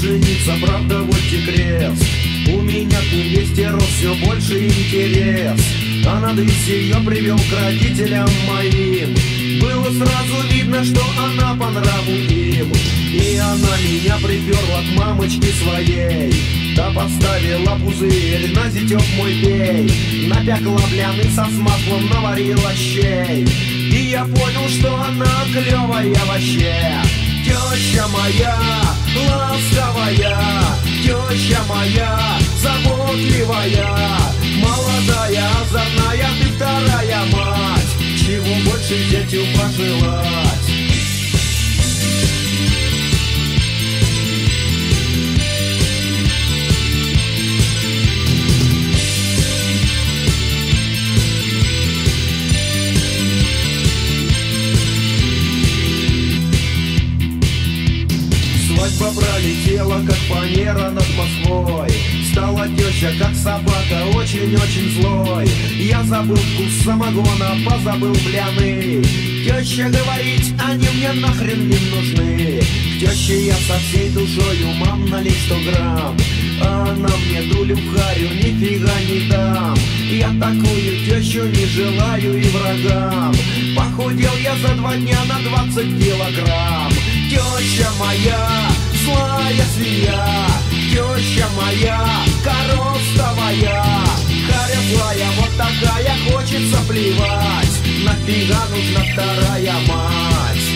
жениться, правда вот крест У меня к невесте рос все больше интерес. А на ее привел к родителям моим. Было сразу видно, что она по нраву им. И она меня приперла к мамочке своей. Та поставила пузырь на зятек мой пей. Напекла бляны со маслом, наварила щей. И я понял, что она клевая вообще Теща моя, ласковая Теща моя, заботливая Молодая, озорная, ты вторая мать Чего больше детям пожелать пролетела, как фанера над Москвой. Стала теща, как собака, очень-очень злой. Я забыл вкус самогона, позабыл бляны. Теща говорить, они мне нахрен не нужны. К теще я со всей душою, мам, налей сто грамм. А она мне дулю в харю, нифига не дам. Я такую тещу не желаю и врагам. Похудел я за два дня на двадцать килограмм. Теща моя, злая свинья Теща моя, коростовая Харя злая, вот такая, хочется плевать. Нафига нужна вторая мать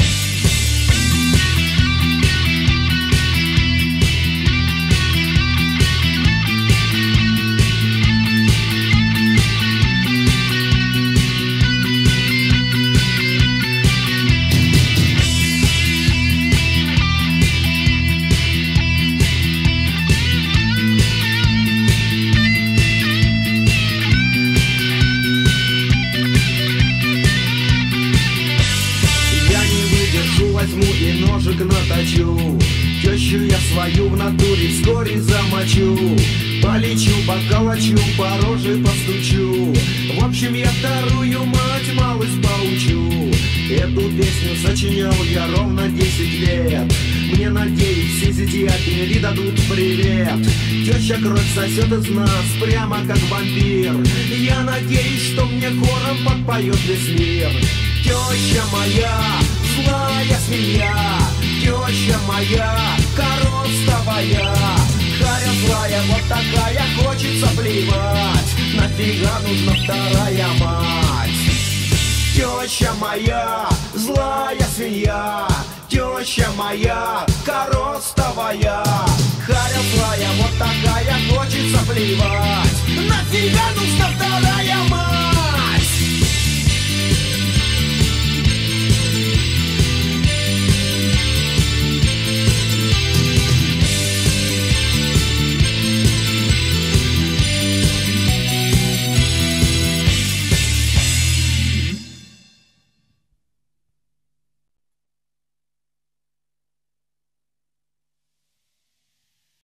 возьму и ножик наточу. Тещу я свою в натуре вскоре замочу. Полечу, поколочу, по роже постучу. В общем, я вторую мать малость поучу Эту песню сочинял я ровно 10 лет. Мне, надеюсь, все зятья передадут привет. Теща кровь сосет из нас, прямо как вампир. Я надеюсь, что мне хором подпоет весь мир. Теща моя, хочется плевать. Нафига нужна вторая мать? Теща моя, злая свинья. Теща моя, коростовая. Харя злая, вот такая, хочется плевать. Нафига нужна вторая